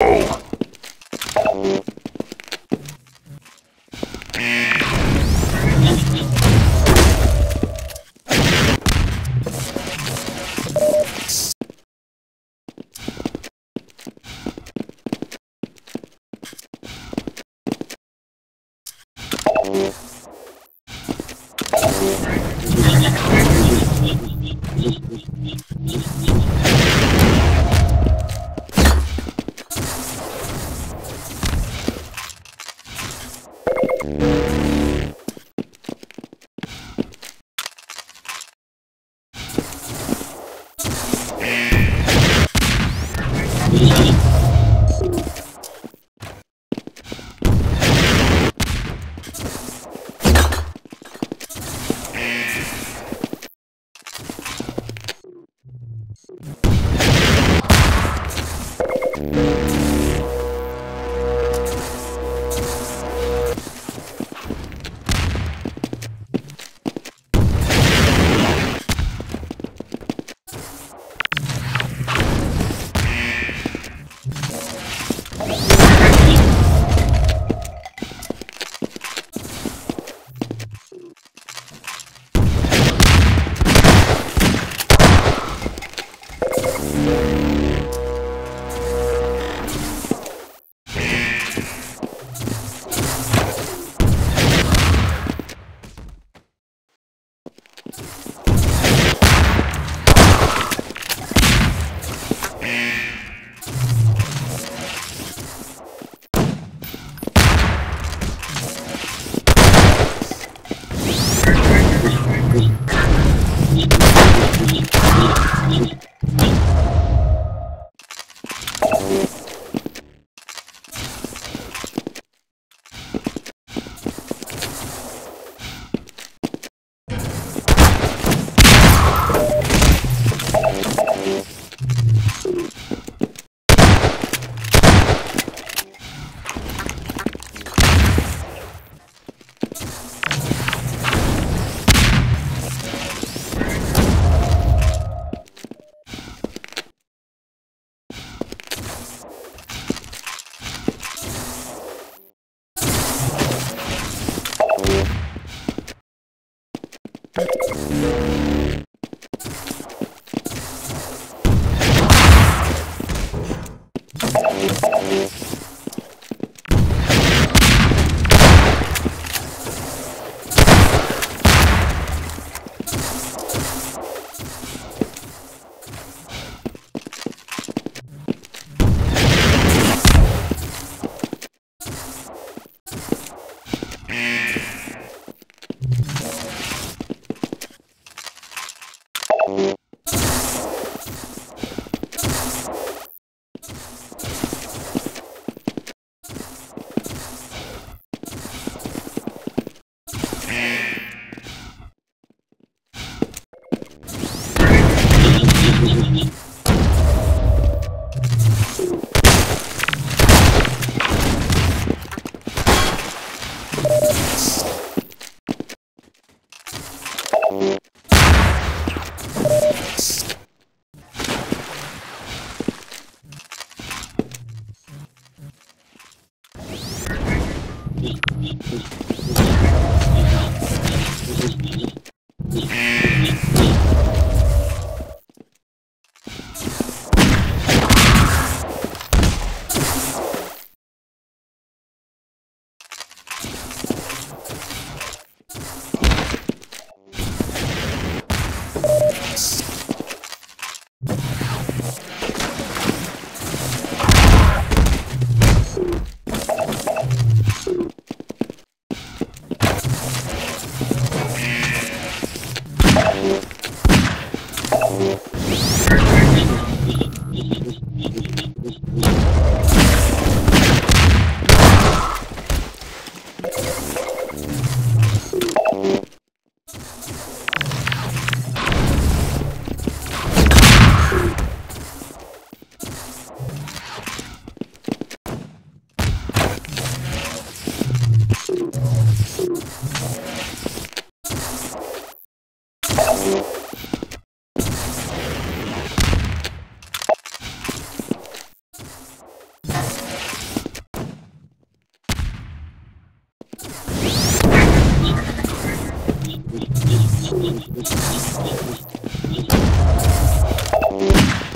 you Thank you.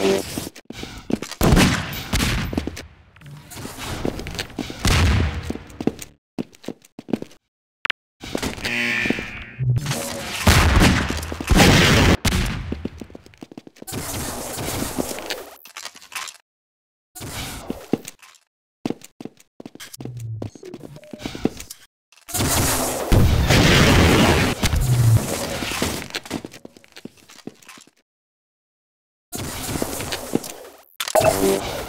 Bye. Bye.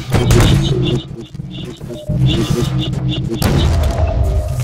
Thank you.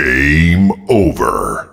Game over.